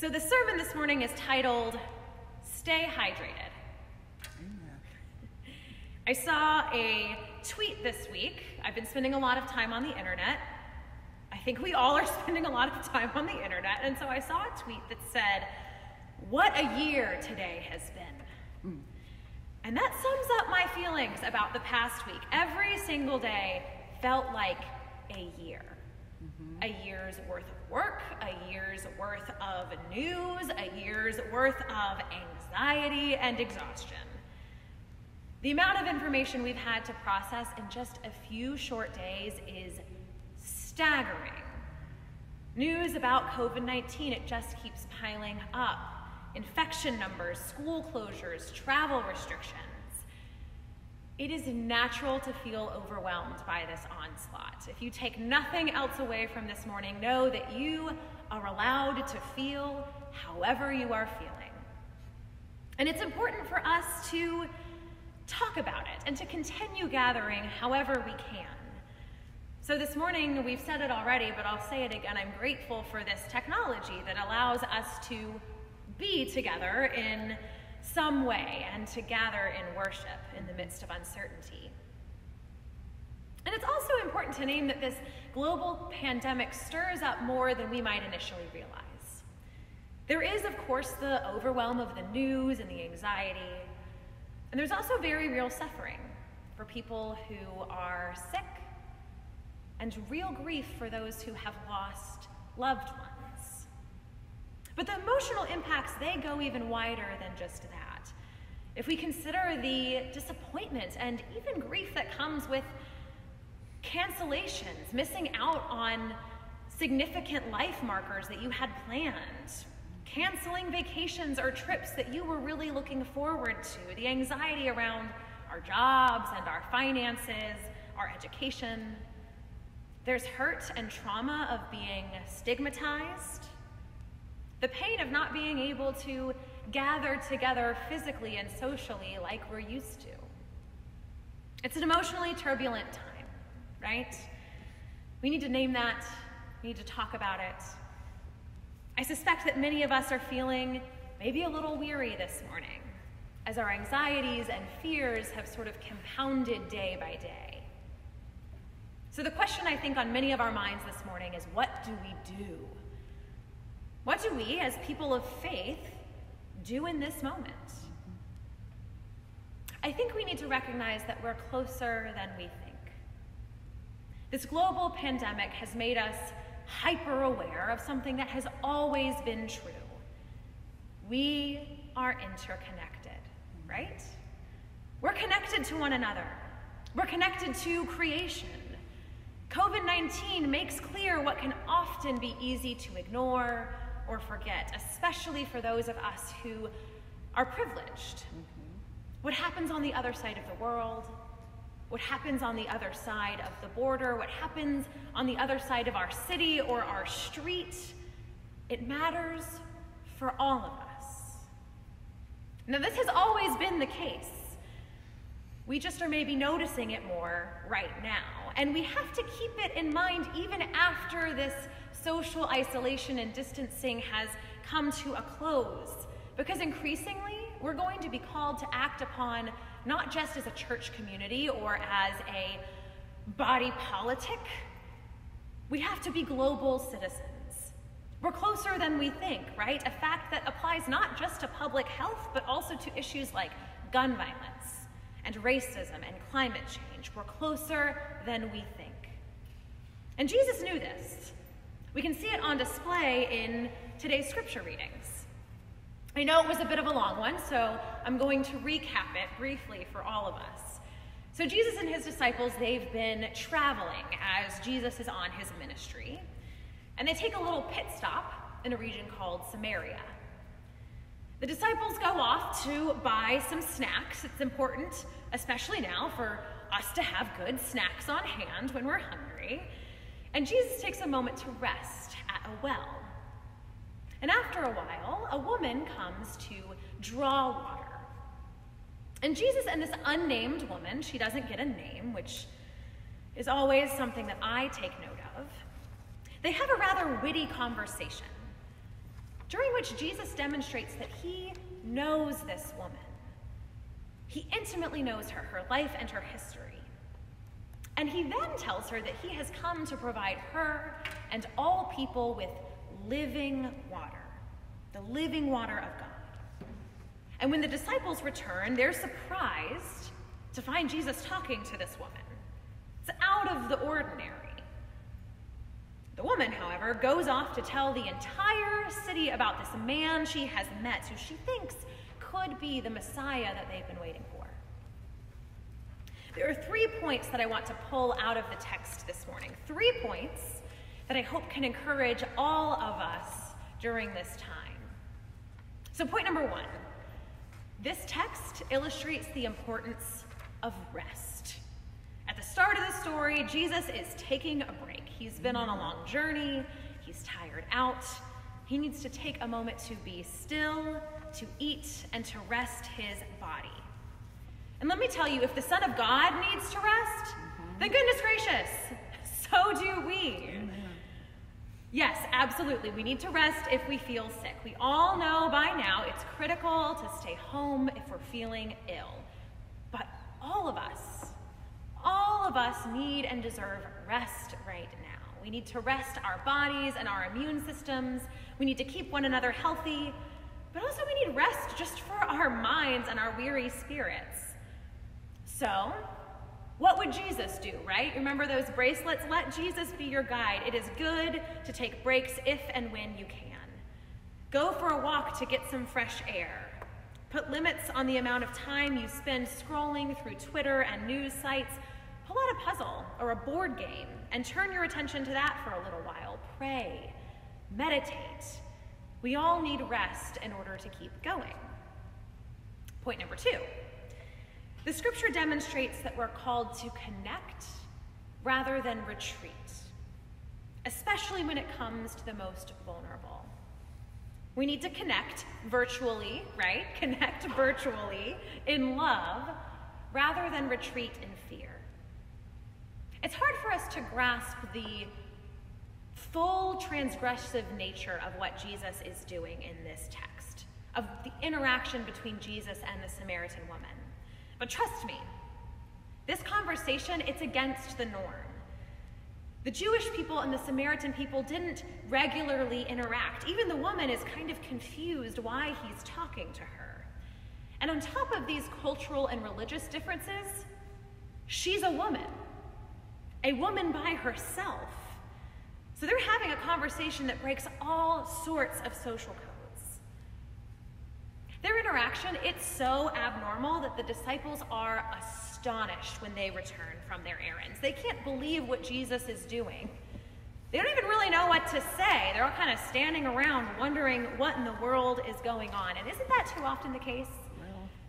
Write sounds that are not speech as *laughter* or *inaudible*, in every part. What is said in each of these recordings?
So the sermon this morning is titled Stay Hydrated. I saw a tweet this week. I've been spending a lot of time on the internet. I think we all are *laughs* spending a lot of time on the internet. And so I saw a tweet that said, What a year today has been. And that sums up my feelings about the past week. Every single day felt like a year. Mm-hmm. A year's worth of work, a year's worth of news, a year's worth of anxiety and exhaustion. The amount of information we've had to process in just a few short days is staggering. News about COVID 19, it just keeps piling up. Infection numbers, school closures, travel restrictions. It is natural to feel overwhelmed by this onslaught. If you take nothing else away from this morning, know that you are allowed to feel however you are feeling. And it's important for us to talk about it and to continue gathering however we can. So, this morning, we've said it already, but I'll say it again. I'm grateful for this technology that allows us to be together in some way and to gather in worship in the midst of uncertainty. And it's also important to name that this global pandemic stirs up more than we might initially realize. There is, of course, the overwhelm of the news and the anxiety, and there's also very real suffering for people who are sick and real grief for those who have lost loved ones. But the emotional impacts, they go even wider than just that. If we consider the disappointment and even grief that comes with cancellations, missing out on significant life markers that you had planned, canceling vacations or trips that you were really looking forward to, the anxiety around our jobs and our finances, our education. There's hurt and trauma of being stigmatized, the pain of not being able to gather together physically and socially like we're used to. It's an emotionally turbulent time, right? We need to name that, we need to talk about it, I suspect that many of us are feeling maybe a little weary this morning as our anxieties and fears have sort of compounded day by day. So, the question I think on many of our minds this morning is what do we do? What do we, as people of faith, do in this moment? I think we need to recognize that we're closer than we think. This global pandemic has made us hyper aware of something that has always been true. We are interconnected, right? We're connected to one another, we're connected to creation. COVID 19 makes clear what can often be easy to ignore or forget, especially for those of us who are privileged. Mm-hmm. What happens on the other side of the world, what happens on the other side of the border, what happens on the other side of our city or our street. It matters for all of us. Now, this has always been the case. We just are maybe noticing it more right now. And we have to keep it in mind even after this social isolation and distancing has come to a close. Because increasingly, we're going to be called to act upon not just as a church community or as a body politic. We have to be global citizens. We're closer than we think, right? A fact that applies not just to public health, but also to issues like gun violence and racism and climate change. We're closer than we think. And Jesus knew this. We can see it on display in today's scripture readings. I know it was a bit of a long one, so I'm going to recap it briefly for all of us. So, Jesus and his disciples, they've been traveling as Jesus is on his ministry, and they take a little pit stop in a region called Samaria. The disciples go off to buy some snacks. It's important, especially now, for us to have good snacks on hand when we're hungry. And Jesus takes a moment to rest at a well. And after a while, a woman comes to draw water. And Jesus and this unnamed woman, she doesn't get a name, which is always something that I take note of, they have a rather witty conversation. during which Jesus demonstrates that he knows this woman. He intimately knows her, her life and her history. And he then tells her that he has come to provide her and all people with living water, the living water of God. And when the disciples return, they're surprised to find Jesus talking to this woman. It's out of the ordinary. The woman, however, goes off to tell the entire city about this man she has met who she thinks could be the Messiah that they've been waiting for. There are three points that I want to pull out of the text this morning. Three points that I hope can encourage all of us during this time. So, point number one this text illustrates the importance of rest. At the start of the story, Jesus is taking a break. He's been on a long journey, he's tired out. He needs to take a moment to be still, to eat, and to rest his body. And let me tell you, if the Son of God needs to rest, mm-hmm. then goodness gracious, *laughs* so do we. Yes, absolutely. We need to rest if we feel sick. We all know by now it's critical to stay home if we're feeling ill. But all of us, all of us need and deserve rest right now. We need to rest our bodies and our immune systems. We need to keep one another healthy. But also, we need rest just for our minds and our weary spirits. So, what would Jesus do, right? Remember those bracelets? Let Jesus be your guide. It is good to take breaks if and when you can. Go for a walk to get some fresh air. Put limits on the amount of time you spend scrolling through Twitter and news sites. Pull out a puzzle or a board game and turn your attention to that for a little while. Pray, meditate. We all need rest in order to keep going. Point number two the scripture demonstrates that we're called to connect rather than retreat, especially when it comes to the most vulnerable. We need to connect virtually, right? *laughs* Connect virtually in love rather than retreat in fear. It's hard for us to grasp the full transgressive nature of what Jesus is doing in this text, of the interaction between Jesus and the Samaritan woman. But trust me, this conversation, it's against the norm. The Jewish people and the Samaritan people didn't regularly interact. Even the woman is kind of confused why he's talking to her. And on top of these cultural and religious differences, she's a woman, a woman by herself. So they're having a conversation that breaks all sorts of social codes. Their interaction, it's so abnormal that the disciples are astonished when they return from their errands. They can't believe what Jesus is doing. They don't even really know what to say. They're all kind of standing around wondering what in the world is going on. And isn't that too often the case?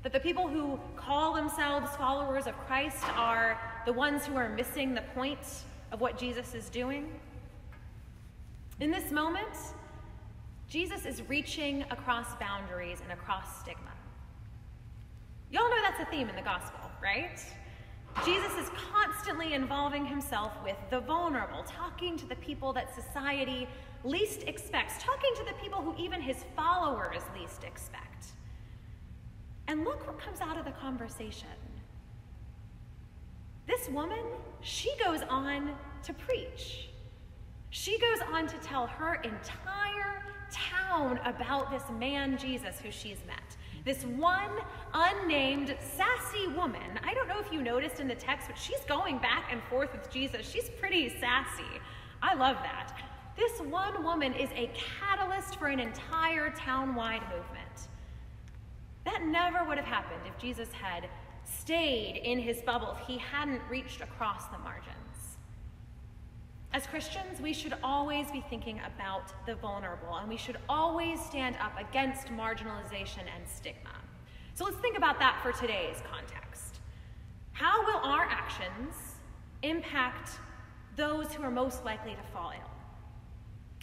That the people who call themselves followers of Christ are the ones who are missing the point of what Jesus is doing? In this moment, Jesus is reaching across boundaries and across stigma. Y'all know that's a theme in the gospel, right? Jesus is constantly involving himself with the vulnerable, talking to the people that society least expects, talking to the people who even his followers least expect. And look what comes out of the conversation. This woman, she goes on to preach. She goes on to tell her entire town about this man, Jesus, who she's met. This one unnamed sassy woman. I don't know if you noticed in the text, but she's going back and forth with Jesus. She's pretty sassy. I love that. This one woman is a catalyst for an entire town-wide movement. That never would have happened if Jesus had stayed in his bubble, if he hadn't reached across the margin. As Christians, we should always be thinking about the vulnerable, and we should always stand up against marginalization and stigma. So let's think about that for today's context. How will our actions impact those who are most likely to fall ill?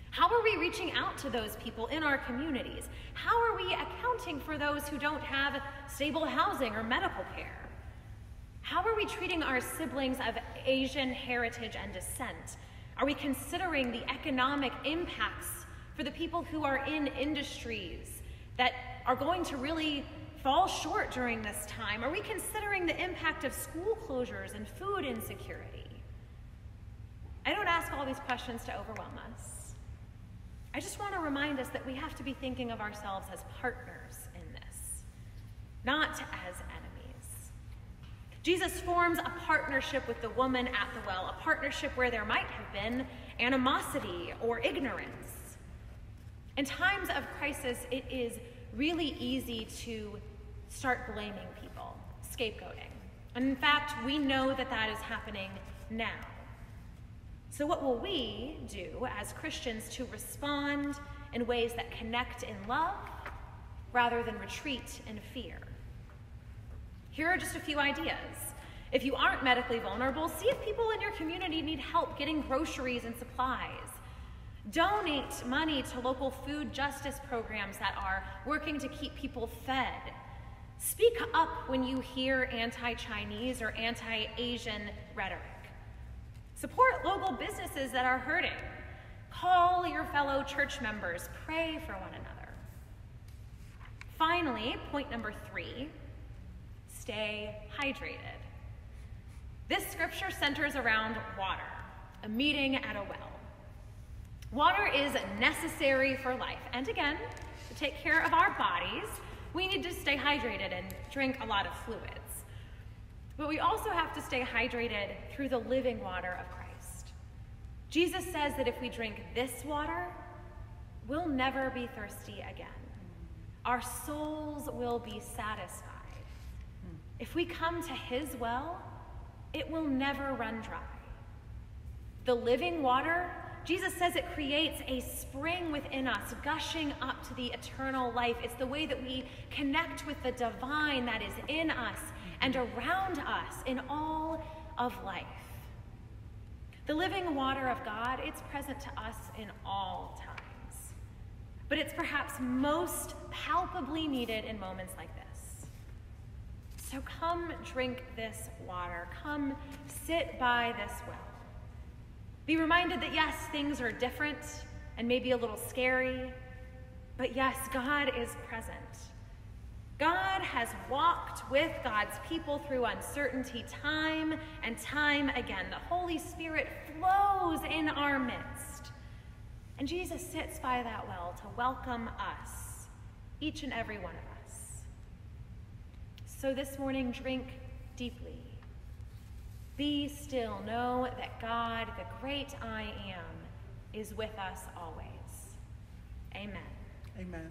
How are we reaching out to those people in our communities? How are we accounting for those who don't have stable housing or medical care? How are we treating our siblings of Asian heritage and descent? Are we considering the economic impacts for the people who are in industries that are going to really fall short during this time? Are we considering the impact of school closures and food insecurity? I don't ask all these questions to overwhelm us. I just want to remind us that we have to be thinking of ourselves as partners in this, not as enemies. Jesus forms a partnership with the woman at the well, a partnership where there might have been animosity or ignorance. In times of crisis, it is really easy to start blaming people, scapegoating. And in fact, we know that that is happening now. So, what will we do as Christians to respond in ways that connect in love rather than retreat in fear? Here are just a few ideas. If you aren't medically vulnerable, see if people in your community need help getting groceries and supplies. Donate money to local food justice programs that are working to keep people fed. Speak up when you hear anti Chinese or anti Asian rhetoric. Support local businesses that are hurting. Call your fellow church members. Pray for one another. Finally, point number three stay hydrated. This scripture centers around water, a meeting at a well. Water is necessary for life. And again, to take care of our bodies, we need to stay hydrated and drink a lot of fluids. But we also have to stay hydrated through the living water of Christ. Jesus says that if we drink this water, we'll never be thirsty again. Our souls will be satisfied. If we come to his well, it will never run dry. The living water Jesus says it creates a spring within us, gushing up to the eternal life. It's the way that we connect with the divine that is in us and around us in all of life. The living water of God, it's present to us in all times. But it's perhaps most palpably needed in moments like this. So come drink this water. Come sit by this well. Be reminded that yes, things are different and maybe a little scary, but yes, God is present. God has walked with God's people through uncertainty time and time again. The Holy Spirit flows in our midst. And Jesus sits by that well to welcome us, each and every one of us. So this morning, drink deeply. Be still. Know that God, the great I am, is with us always. Amen. Amen.